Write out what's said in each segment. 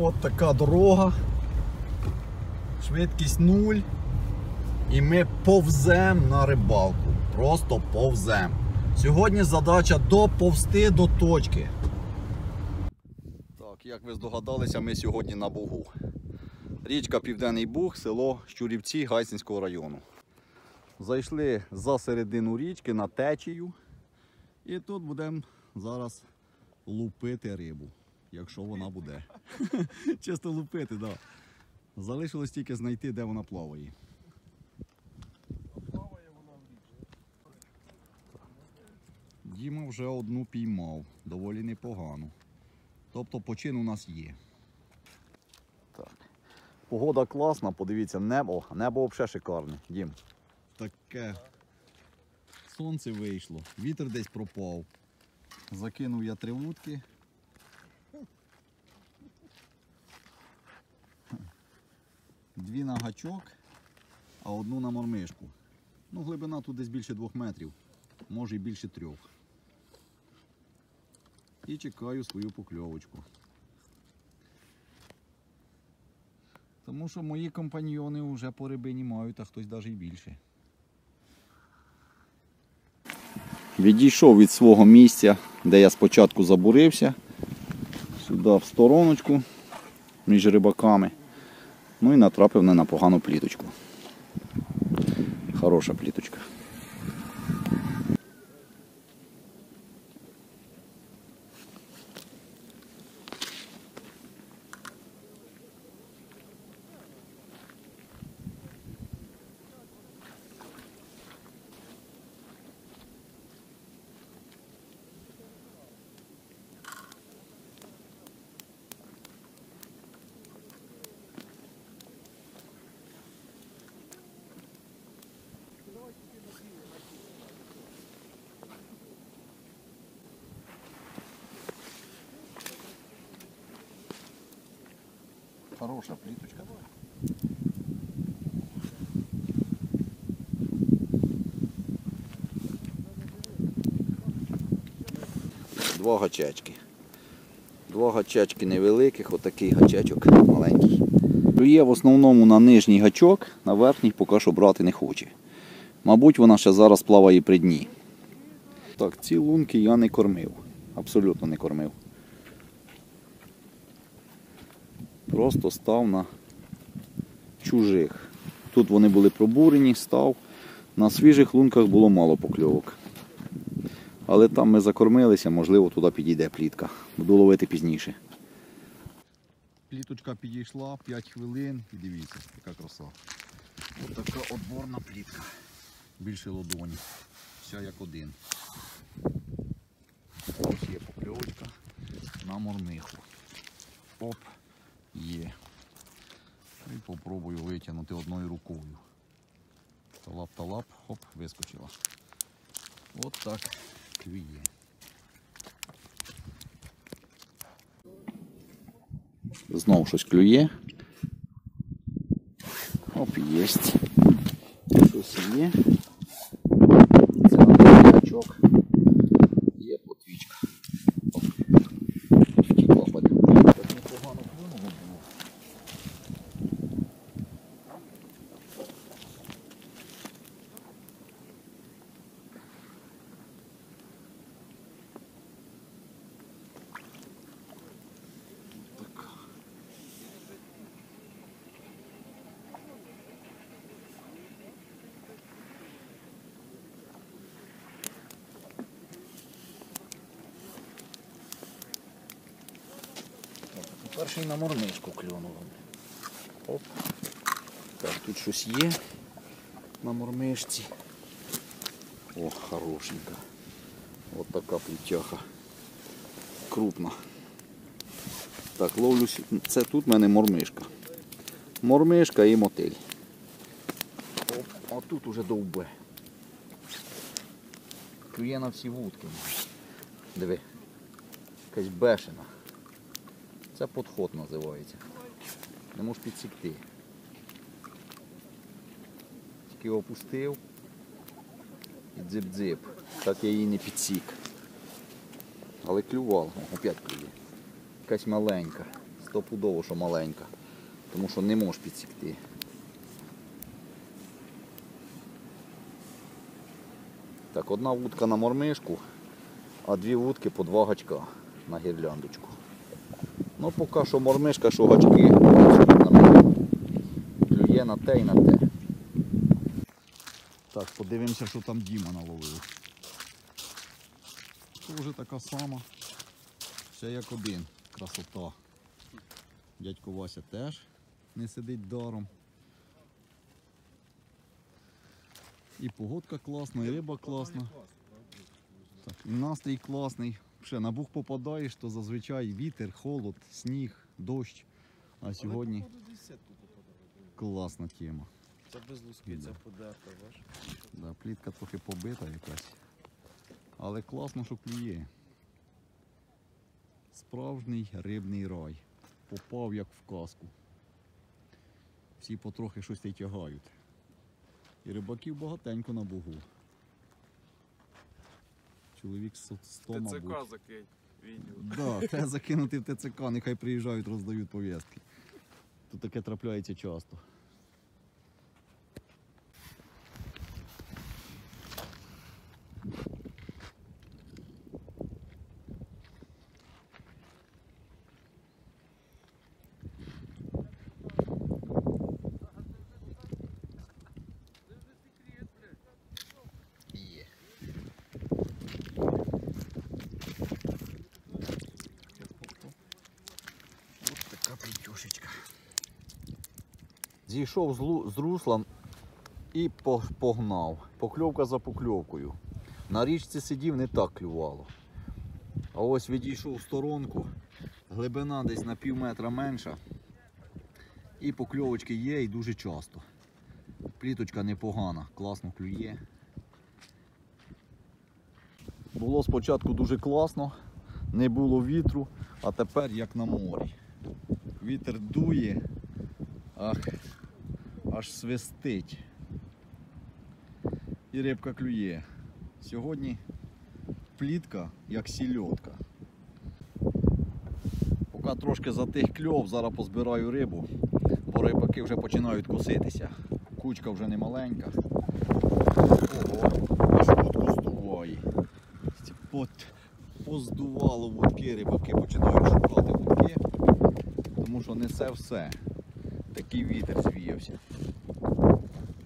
От така дорога. Швидкість нуль. І ми повзем на рибалку. Просто повзем. Сьогодні задача доповзти до точки. Так, як ви здогадалися, ми сьогодні на Бугу. Річка Південний Буг, село Щурівці Гайсинського району. Зайшли за середину річки на течію. І тут будемо зараз лупити рибу, якщо вона буде. Чисто лупити, так. Да. Залишилось тільки знайти, де вона плаває. Діма вже одну піймав, доволі непогано. Тобто почин у нас є. Так. Погода класна, подивіться, небо, небо взагалі шикарне. Дім. Таке. Сонце вийшло, вітер десь пропав. Закинув я три вудки. Дві на гачок, а одну на мормишку. Ну, глибина тут десь більше двох метрів, може і більше трьох. І чекаю свою покльовочку. Тому що мої компаньйони вже по рибині мають, а хтось навіть і більше. Відійшов від свого місця, де я спочатку забурився, сюди в стороночку між рибаками. Ну і натрапив не на погану пліточку. Хороша пліточка. Хороша пліточка. Два гачечки. Два гачечки невеликих, отакий гачечок маленький. Клює в основному на нижній гачок, на верхній поки що брати не хоче. Мабуть, вона ще зараз плаває при дні. Так, ці лунки я не кормив. Абсолютно не кормив. Просто став на чужих. Тут вони були пробурені, став. На свіжих лунках було мало покльовок. Але там ми закормилися, можливо, туди підійде плітка. Буду ловити пізніше. Пліточка підійшла 5 хвилин і дивіться, яка краса. Ось така отборна плітка. Більше ладоні. Вся як один. Ось є покльовочка на мормиху. Оп, є. І попробую витягнути одною рукою. Талап, талап, хоп, вискочила. От так клює. Знову щось клює. Оп, єсть. Щось є. Це на гачок. Є плотвічка. Оп. Втікла падюка. Так непогано клюнуло було. Так. Перший на мормишку клюнуло. Оп. Так, тут щось є на мормишці. О, хорошенька. От така плітяха. Крупна. Так, ловлю. Це тут в мене мормишка. Мормишка і мотиль. Оп, а тут уже довбе. Клює на всі вудки. Диви. Якась бешена. Це подход називається. Не можеш підсікти. Тільки опустив і дзип-дзип. Так я її не підсік. Але клював, опять клює. Якась маленька, Стопудово, що маленька. Тому що не можеш підсікти. Так, одна вудка на мормишку, а дві вудки по два гачка на гірляндочку. Ну, поки що мормишка, що гачки. Клює на те і на те. Так, подивимося, що там Діма наловив. Тоже така сама. Все як один. Красота. Дядько Вася теж не сидить даром. І погодка класна, і риба класна. Так, і настрій класний. Ще на бух попадаєш, то зазвичай вітер, холод, сніг, дощ. А сьогодні класна тема. Це без луски, Да. це подерта, бачиш? Да, плітка трохи побита якась. Але класно, що клює. Справжній рибний рай. Попав як в казку. Всі потрохи щось тягають. І рибаків багатенько на бугу. Чоловік со- 100, мабуть. ТЦК закинь відео. Да, закинути в ТЦК, нехай приїжджають, роздають пов'язки. Тут таке трапляється часто. Є. Ось така плетюшечка. Зійшов з, русла і по- погнав. Покльовка за покльовкою. На річці сидів, не так клювало. А ось відійшов в сторонку, глибина десь на пів метра менша. І покльовочки є і дуже часто. Пліточка непогана, класно клює. Було спочатку дуже класно, не було вітру, а тепер як на морі. Вітер дує, ах, аж свистить. І рибка клює. Сьогодні плітка як сільотка. Поки трошки затих кльов, зараз позбираю рибу, бо рибаки вже починають коситися. Кучка вже не маленька. Ого, аж вудку здуває. Поздувало вудки, рибаки починають шукати вудки, тому що несе все. Такий вітер звіявся.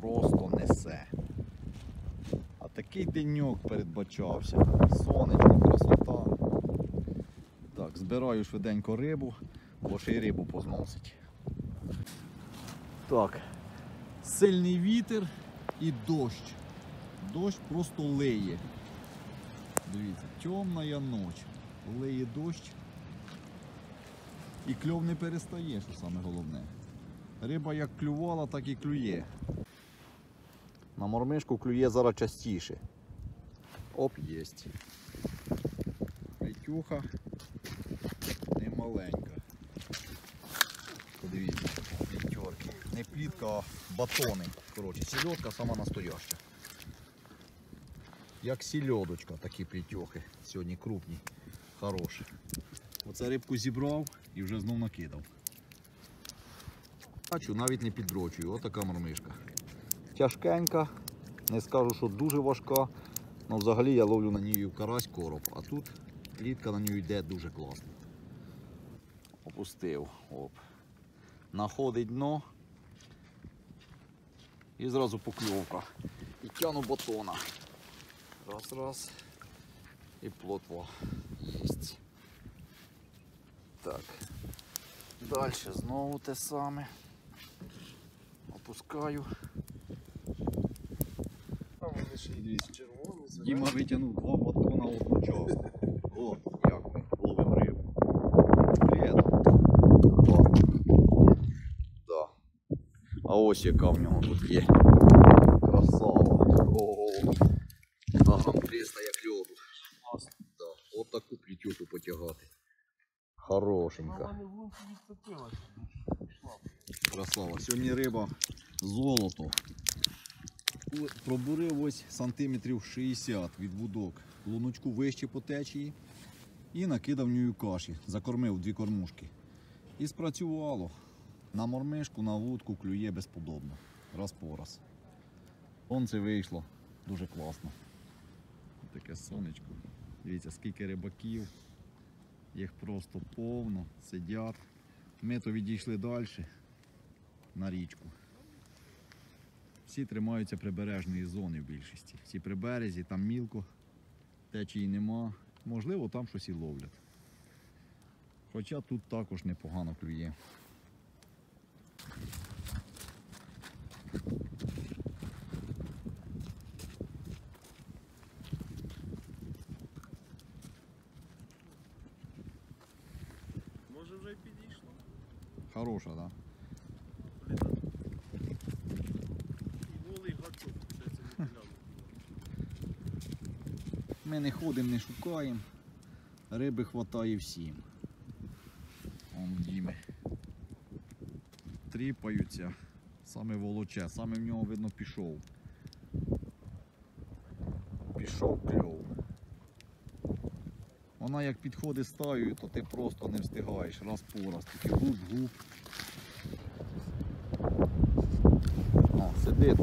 Просто несе. А такий деньок передбачався. Сонечко, красота. Так, збираю швиденько рибу, бо ще й рибу позносить. Так. Сильний вітер і дощ. Дощ просто лиє. Дивіться, темна ніч. Лиє дощ. І кльов не перестає, що саме головне. Риба як клювала, так і клює. На мормишку клює зараз частіше. Оп, єсть. Плетюха не маленька. Подивіться, п'ятерки. Не плітка, а батони. Коротше, сільотка сама настояща. Як сільодочка, такі плітьохи. Сьогодні крупні, хороші. Оце рибку зібрав і вже знов накидав. Бачу, навіть не піддрочую, отака мормишка. Тяжкенька, не скажу, що дуже важка. але взагалі я ловлю на ній карась короб, а тут клітка на ній йде дуже класно. Опустив. Оп. Находить дно. І зразу покльовка. І тяну батона. Раз, раз. І плотва єсть. Так. Далі знову те саме. Опускаю. А вони ще й червоні, Діма витягнув два батона одночасно. О, як ми ловимо рибу. Привіт. Класно. Да. А ось яка в нього тут є. Красава. Ого. Ага, пресна як льоду. Да. От таку плітюку потягати. Хорошенька. Красава. Сьогодні риба золото. Пробурив ось сантиметрів 60 від вудок. Луночку вище по течії і накидав нього каші. Закормив дві кормушки. І спрацювало. На мормишку, на вудку клює безподобно. Раз по раз. Сонце вийшло дуже класно. Таке сонечко. Дивіться, скільки рибаків. Їх просто повно, сидять. Ми то відійшли далі на річку. Всі тримаються прибережної зони в більшості. Всі при березі, там мілко, течії нема. Можливо, там щось і ловлять. Хоча тут також непогано клює. Може вже й підійшло? Хороша, так? Да? Блін, а- Голий гачок, це це не гляну. Ми не ходимо, не шукаємо. Риби хватає всім. Он діми. Тріпаються. Саме волоче, саме в нього видно пішов. Пішов кльов. Вона як підходить стаю, то ти просто не встигаєш раз по раз, тільки губ-губ. О, сидить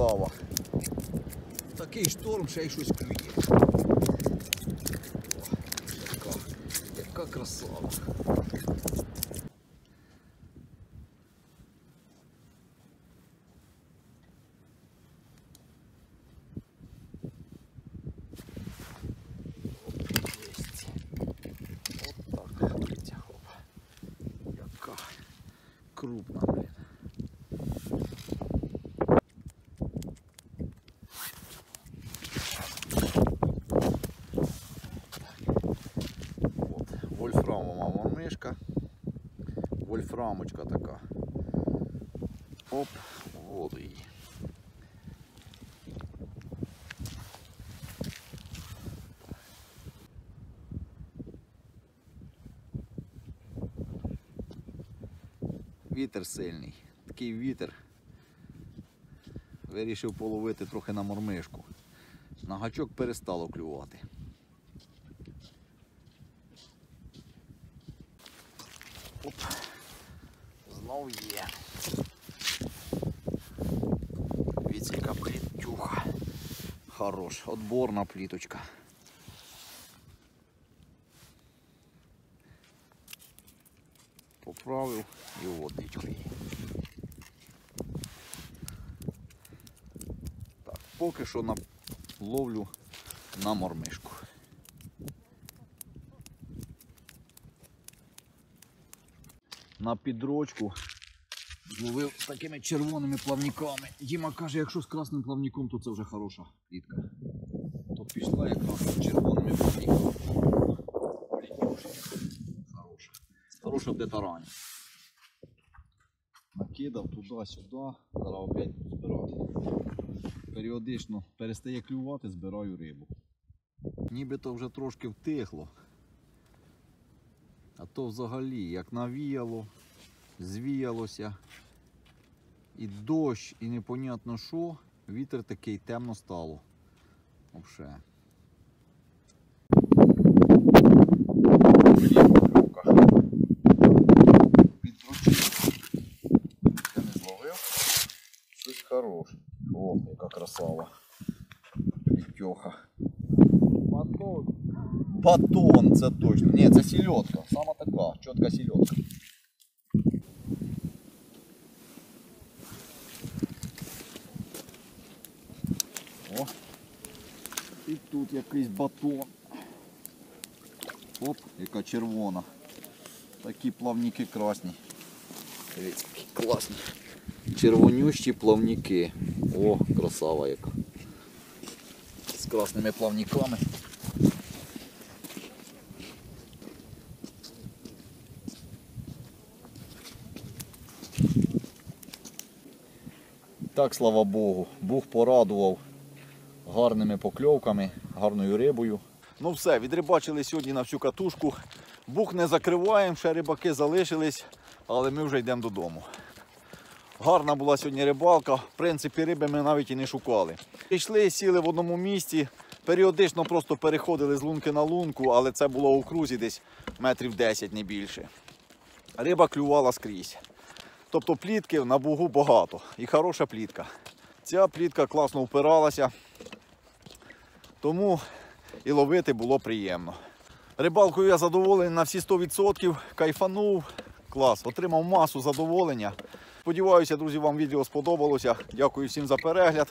красава. Такий шторм, ще й щось клює. О, Яка, яка красава. Єсть. Вольфрамочка така. Оп, воду її. Вітер сильний. Такий вітер. Вирішив половити трохи на мормишку. На гачок перестало клювати. Оп. Знов є. Дивіться, плітюха. Хорош, отборна пліточка. Поправив і водичку. Так, поки що на... ловлю на мормишку. На підрочку зловив такими червоними плавниками. Діма каже, якщо з красним плавником, то це вже хороша клітка. То пішла якраз червоними плавниками. Хороша. Хороша де тарані. Накидав туди-сюди, зараз опять збирати. Періодично перестає клювати, збираю рибу. Нібито вже трошки втихло. А то взагалі як навіяло, звіялося. І дощ, і непонятно що, вітер такий темно стало. Вообще. Я не зловив. Щось хороше. О, яка красава. Вітьоха. Батон. Батон, це точно. Ні, це сільотка. Сама така, чітка сільотка. О. І тут якийсь батон. Оп, яка червона. Такі плавники красні. Дивіться, які класні. Червонющі плавники. О, красава яка. З красними плавниками. Так, слава Богу, Бог порадував гарними покльовками, гарною рибою. Ну все, відрибачили сьогодні на всю катушку. Бух не закриваємо, ще рибаки залишились, але ми вже йдемо додому. Гарна була сьогодні рибалка. В принципі, риби ми навіть і не шукали. Йшли, сіли в одному місці, періодично просто переходили з лунки на лунку, але це було у крузі десь метрів 10, не більше. Риба клювала скрізь. Тобто плітки на бугу багато і хороша плітка. Ця плітка класно впиралася, тому і ловити було приємно. Рибалкою я задоволений на всі 100%, кайфанув, клас, отримав масу задоволення. Сподіваюся, друзі, вам відео сподобалося. Дякую всім за перегляд.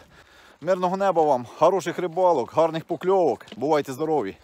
Мирного неба вам, хороших рибалок, гарних покльовок. Бувайте здорові!